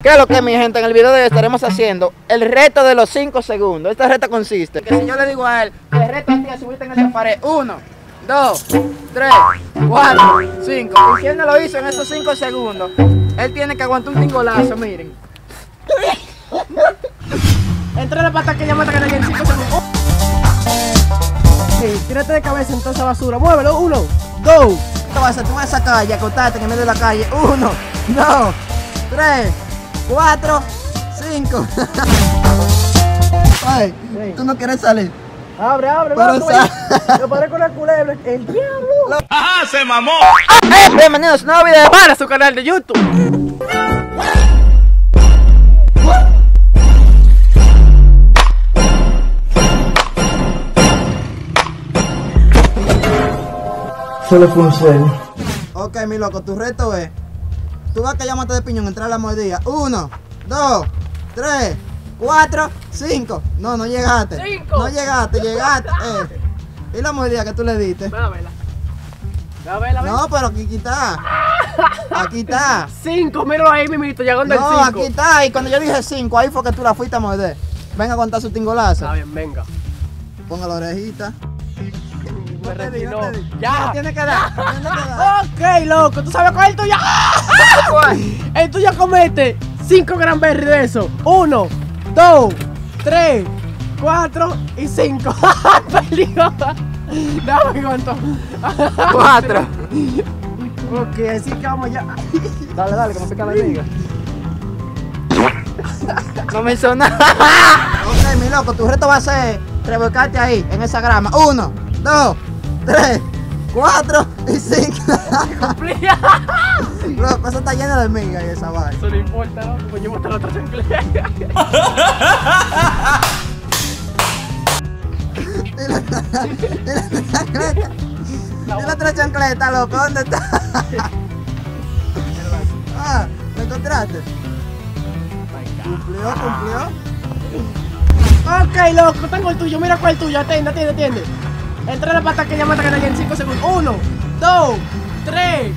¿Qué es lo que mi gente? En el video de hoy estaremos haciendo el reto de los 5 segundos. Este reto consiste que si yo le digo a él que el reto es subirte en esa pared 1, 2, 3, 4, 5 y si él no lo hizo en esos 5 segundos, él tiene que aguantar un tingolazo, miren. Entra la pata que ya mata que en 5 segundos. Sí, tírate de cabeza en toda esa basura. Muévelo. Uno, dos. ¿Qué vas a hacer? Tú vas a esa calle, acostarte en el medio de la calle. 1, 2, 3, 4, 5. Ay, Sí. tú no quieres salir. Abre, abre, Pero vamos. sa- Lo padre con la culebra. El diablo. ¡Ajá, se mamó! Eh, bienvenidos a un nuevo video. Para su canal de YouTube. Solo fue un sueño. Ok, mi loco, tu reto es. Tú vas a que llamarte de piñón, entrar a la mordida. Uno, dos, tres, cuatro, cinco. No, no llegaste. Cinco. No llegaste, llegaste. Eh. ¿Y la mordida que tú le diste? Ve a verla. Ve a verla, ve. No, pero aquí está. Aquí está. Cinco, míralo ahí, mimito, llegando el No, cinco. aquí está. Y cuando yo dije cinco, ahí fue que tú la fuiste a morder. Venga a contar su tingolazo. Está bien, venga. Ponga la orejita. Me di. Ya. Tiene que dar. Ok, loco, ¿tú sabes cuál es el tuyo? El tuyo comete 5 cranberry de eso. 1, 2, 3, 4 y 5. Perdió. Dame cuánto. Cuatro. Ok, así que vamos ya. Dale, dale, que me pica la liga. No me hizo nada. ok, mi loco, tu reto va a ser revolcarte ahí, en esa grama. Uno, dos, tres, cuatro y cinco. loco, eso está lleno de migas y esa vaina. Eso no importa, ¿no? Pues yo boté la otra chancleta. Y la, la chancleta. Y la otra chancleta, loco, ¿dónde está? ah, ¿lo encontraste? Cumplió, cumplió. Ok, loco, tengo el tuyo. Mira cuál es el tuyo. Atiende, atiende, atiende. Entra la pata que ya mata que en 5 segundos. 1, 2, 3,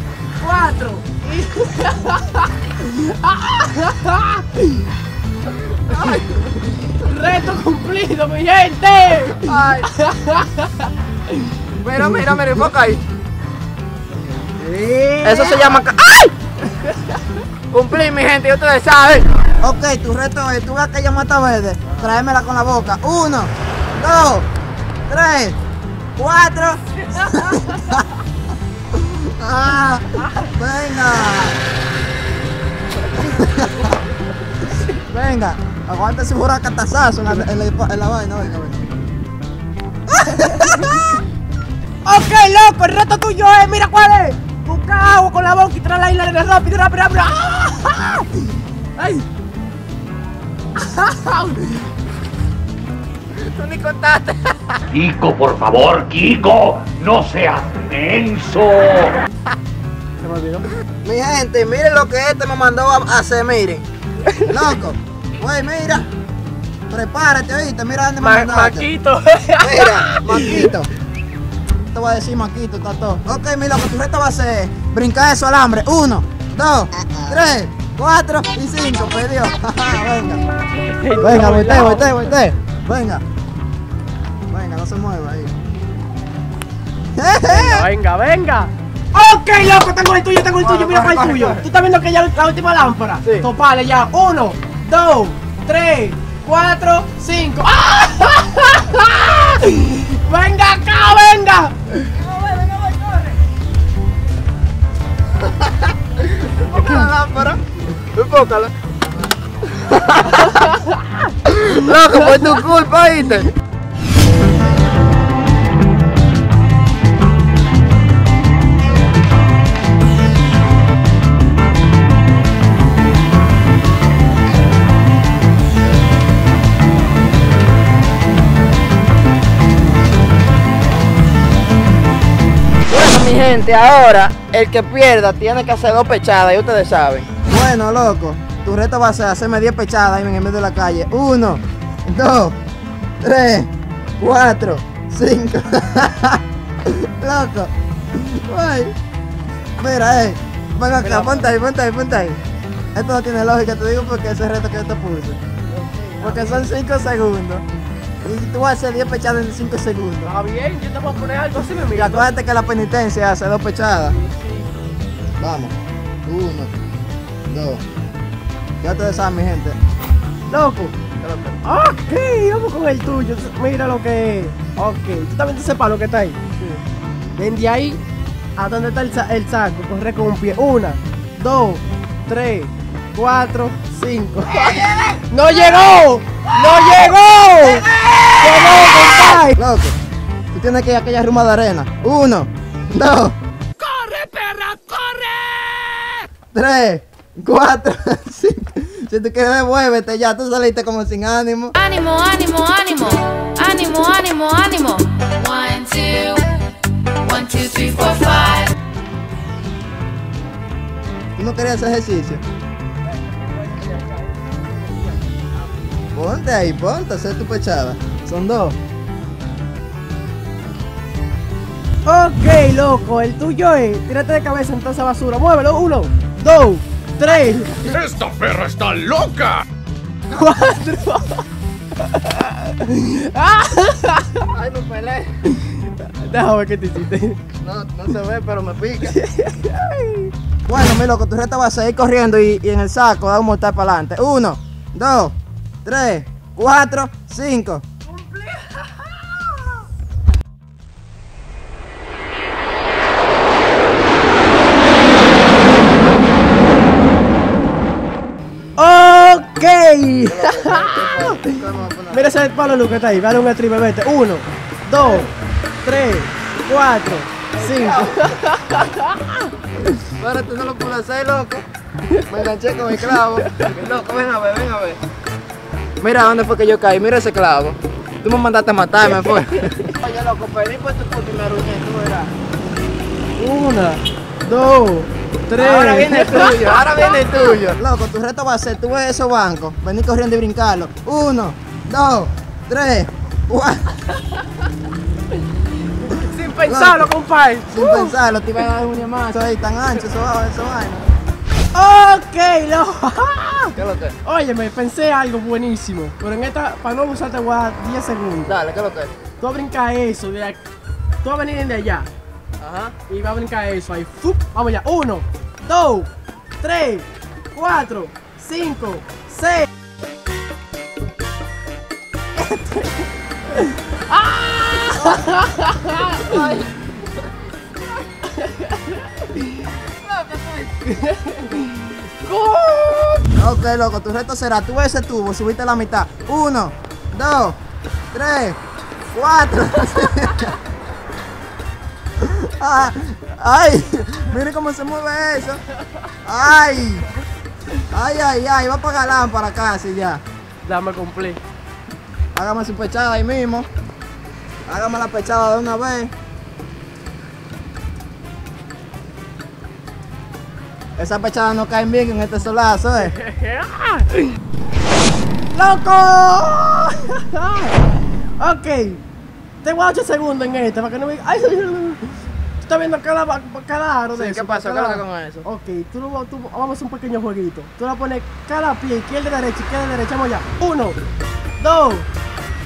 4 Reto cumplido, mi gente. Ay. Mira, mira, mira, enfoca ahí. Eso se llama. ¡Ay! Cumplí, mi gente, y ustedes saben. Ok, tu reto es: tú ves aquella mata verde, tráemela con la boca. Uno, dos, tres, cuatro. ah, venga. venga, aguanta ese buracatazazo en la, en la, en la vaina. Venga, venga. Ok, loco, el reto tuyo es, mira cuál es. Busca agua con la boca y trae la isla de rápido, rápido, rápido. ¡Ay! Tú ni contaste. Kiko, por favor, Kiko, no seas menso. Se me olvidó. Mi gente, miren lo que este me mandó a hacer, miren. Loco, güey, mira. Prepárate, oíste, mira dónde me Ma- mandaste. Maquito. Mira, Maquito. Te voy a decir Maquito, está todo. Ok, mi loco, tu reto va a ser brincar eso al hambre. Uno, dos, tres, cuatro y cinco. Perdió. Venga. Venga, voltee, voltee, voltee. Venga. Venga, no se mueva ahí. Venga, venga. Ok, loco, tengo el tuyo, tengo el tuyo, mira es el tuyo. Tú estás viendo que ya la última lámpara. Sí. Topale ya. Uno, dos, tres, cuatro, cinco. ¡Ah! ¡Venga acá, venga! la lámpara. Enfócala. Loco, por tu culpa, ¿viste? Mi gente, ahora el que pierda tiene que hacer dos pechadas y ustedes saben. Bueno, loco, tu reto va a ser hacerme 10 pechadas en el medio de la calle. Uno, dos, tres, cuatro, cinco. loco. Ay. Mira, eh. Ven acá, Mira. ponte ahí, ponte ahí, ponte ahí. Esto no tiene lógica, te digo porque ese reto que yo te puse. Porque son 5 segundos. Y tú vas a hacer 10 pechadas en 5 segundos. Está bien, yo te voy a poner algo así, me Y mira. acuérdate que la penitencia hace dos pechadas. Vamos. Uno, dos. Ya ustedes saben, mi gente. Loco. Ok, vamos con el tuyo. Mira lo que es. Ok, tú también te sepas lo que está ahí. Desde ahí a donde está el saco, corre con un pie. Una, dos, tres, cuatro, cinco. ¡No llegó! ¡No llegó! ¡Llegó, compadre! Loco, tú tienes que ir a aquella ruma de arena. Uno, dos. ¡Corre, perra, corre! Tres, cuatro, cinco. Si tú quieres, devuélvete ya. Tú saliste como sin ánimo. Ánimo, ánimo, ánimo. Ánimo, ánimo, ánimo. One, two. One, two, three, four, five. Tú no querías hacer ejercicio. Ponte ahí, ponte, hacer tu pechada. Son dos. Ok, loco, el tuyo es. Tírate de cabeza en toda esa basura. Muévelo. Uno, dos, tres, ¡Esta perra está loca! cuatro. Ay, me peleé. Déjame ver qué te hiciste. No, no se ve, pero me pica. bueno, mi loco, tu reto va a seguir corriendo y, y en el saco da un mortal para adelante. Uno, dos, tres, cuatro, cinco. Ok. Mira ese palo Luca está ahí. Dale un triple, vete. Uno, dos, tres, cuatro, cinco. Pero tú no lo pude hacer, loco. Me enganché con el clavo. Loco, ven a ver, ven a ver. Mira dónde fue que yo caí, mira ese clavo. Tú me mandaste a matarme, fue. Oye, loco, pedí por tu y me arruiné, tú. Una, dos, tres. Ahora viene el tuyo, ahora viene el tuyo. Loco, tu reto va a ser, tú ves esos bancos, venir corriendo y brincarlo. Uno, dos, tres, cuatro. Sin pensarlo, compadre. Sin pensarlo, te iban a dar un más. Ahí tan ancho, eso va, eso. Ok, loco. ¿Qué es lo que? Oye, me pensé algo buenísimo. Pero en esta, para no abusarte, voy a dar 10 segundos. Dale, ¿qué lo que? Tú vas a brincar eso. De aquí. Tú vas a venir de allá. Ajá. Y vas a brincar eso ahí. ¡Fup! Vamos ya. Uno, dos, tres, cuatro, cinco, seis. Ok, loco, tu reto será, tú ves ese tubo, subiste la mitad. Uno, dos, tres, cuatro. Ah, ay, mire cómo se mueve eso. Ay, ay, ay, ay, va a apagar la lámpara casi ya. Dame cumplir. Hágame su pechada ahí mismo. Hágame la pechada de una vez. Esas pechadas no caen bien en este solazo, eh. ¡Loco! ok. Te voy a dar 8 segundos en este para que no me. ¡Ay! Estás viendo cada, cada aro de Sí, eso. ¿qué pasa? cada- ¿Qué que con eso? Ok, tú, tú- vamos a hacer un pequeño jueguito. Tú le pones cada pie, izquierda, derecha, izquierda, derecha. Vamos ya. Uno, dos,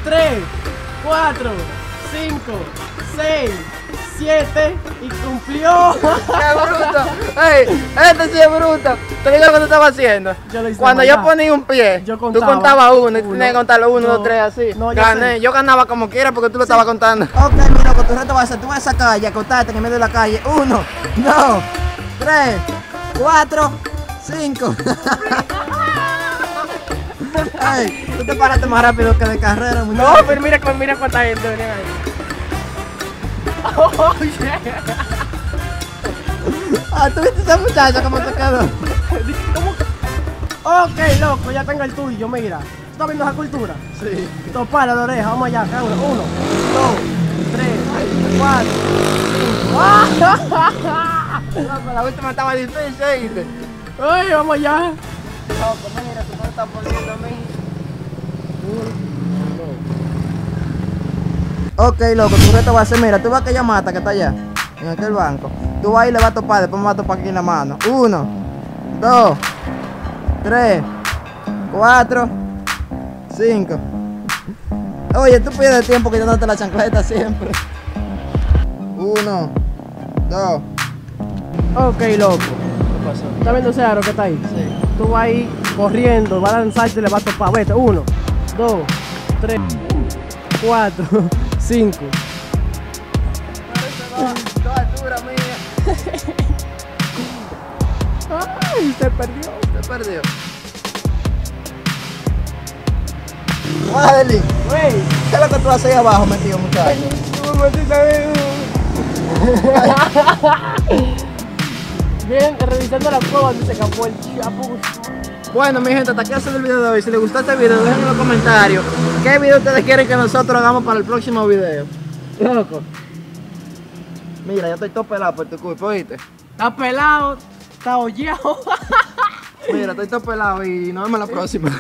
tres, cuatro, cinco, seis, siete y cumplió. ¡Qué bruto! ¡Ey! Este sí es bruto. Te digo lo que tú estabas haciendo. Yo lo hice Cuando mal, yo ponía un pie, Yo tú contaba. contabas uno y tú Uno. tenías que contarlo uno, No. dos, tres, así. No, ya Gané. sé. Yo ganaba como quiera porque tú lo estabas contando. Ok, mi loco, tu reto va a ser, tú vas a esa calle, acostarte en el medio de la calle. Uno, dos, tres, cuatro, cinco. Ey, tú te paraste más rápido que de carrera, No, pero mira, mira cuánta gente venía ahí. Oh, yeah. Ah, ¿tú viste esa muchacha cómo se quedó? ¿Cómo que? Ok, loco, ya tengo el tuyo, mira. ¿Tú estás viendo esa cultura? Sí. Topar la oreja, vamos allá, cada uno. Uno, dos, tres, cuatro, cinco. Loco, la última estaba difícil, ¿viste? ¡Ay, vamos allá! Loco, mira, tú no estás poniendo a mí. Ok, loco, tu reto va a ser, mira, tú vas a aquella mata que está allá, en aquel banco. Tú vas y le vas a topar, después me vas a topar aquí en la mano. Uno, dos, tres, cuatro, cinco. Oye, tú pierdes tiempo quitándote la chancleta siempre. Uno, dos. Ok, loco. ¿Qué pasó? ¿Estás viendo ese aro que está ahí? Sí. Tú vas ahí corriendo, vas a lanzarte y le vas a topar. Vete, uno, dos, tres, cuatro, cinco. Dos alturas mía. Ay, se perdió. Se perdió. Madeline, Wey, ¿qué es lo que tú haces ahí abajo metido, muchacho? Bien, revisando la prueba donde se escapó el chapo. Bueno, mi gente, hasta aquí ha sido el video de hoy. Si les gustó este video, dejen en los comentarios qué video ustedes quieren que nosotros hagamos para el próximo video. Loco. Mira, ya estoy todo pelado por tu culpa, ¿oíste? Está pelado, está hollado. Mira, estoy todo pelado y nos vemos la próxima.